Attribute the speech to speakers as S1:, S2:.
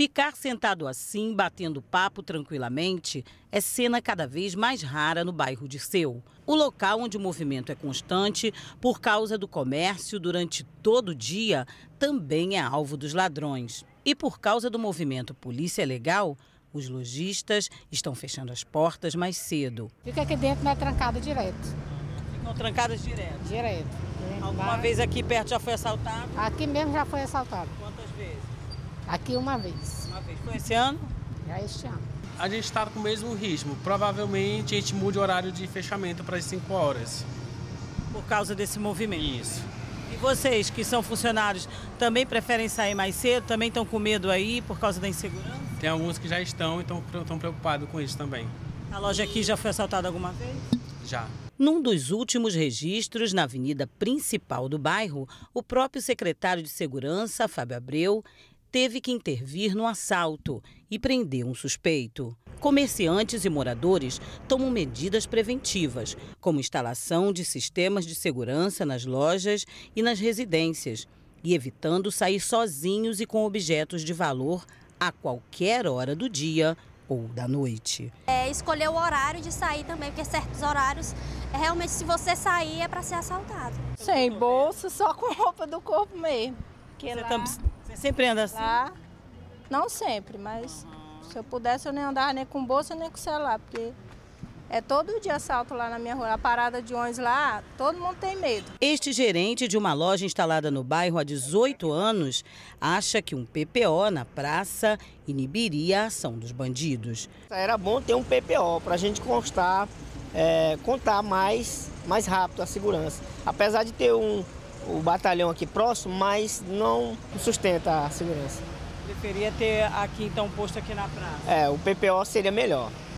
S1: Ficar sentado assim, batendo papo tranquilamente, é cena cada vez mais rara no bairro de Seu. O local onde o movimento é constante, por causa do comércio durante todo o dia, também é alvo dos ladrões. E por causa do movimento Polícia Legal, os lojistas estão fechando as portas mais cedo.
S2: Fica aqui dentro, mas é trancado direto.
S1: Ficam trancadas direto.
S2: Direto.
S1: Alguma vez aqui perto já foi assaltado?
S2: Aqui mesmo já foi assaltado.
S1: Quantas vezes?
S2: Aqui uma vez.
S1: Uma vez. Foi esse ano?
S2: Já este ano.
S3: A gente está com o mesmo ritmo. Provavelmente a gente mude o horário de fechamento para as 5 horas.
S1: Por causa desse movimento.
S3: Isso.
S1: E vocês que são funcionários também preferem sair mais cedo? Também estão com medo aí por causa da insegurança?
S3: Tem alguns que já estão e estão preocupados com isso também.
S1: A loja aqui já foi assaltada alguma vez?
S3: Já.
S1: Num dos últimos registros, na avenida principal do bairro, o próprio secretário de Segurança, Fábio Abreu, teve que intervir no assalto e prender um suspeito. Comerciantes e moradores tomam medidas preventivas, como instalação de sistemas de segurança nas lojas e nas residências, e evitando sair sozinhos e com objetos de valor a qualquer hora do dia ou da noite.
S4: É, escolher o horário de sair também, porque certos horários, é, realmente, se você sair, é para ser assaltado.
S5: Sem bolsa, só com roupa do corpo mesmo.
S1: Você, lá, tá, você sempre anda assim?
S5: Lá, não sempre, mas se eu pudesse eu nem andava nem com bolsa nem com celular, porque é todo dia assalto lá na minha rua. A parada de ônibus lá, todo mundo tem medo.
S1: Este gerente de uma loja instalada no bairro há 18 anos acha que um PPO na praça inibiria a ação dos bandidos.
S6: Era bom ter um PPO para a gente constar, é, contar mais, mais rápido a segurança. Apesar de ter um, o batalhão aqui próximo, mas não sustenta a segurança.
S1: Preferia ter aqui então um posto aqui na praça.
S6: É, o PPO seria melhor.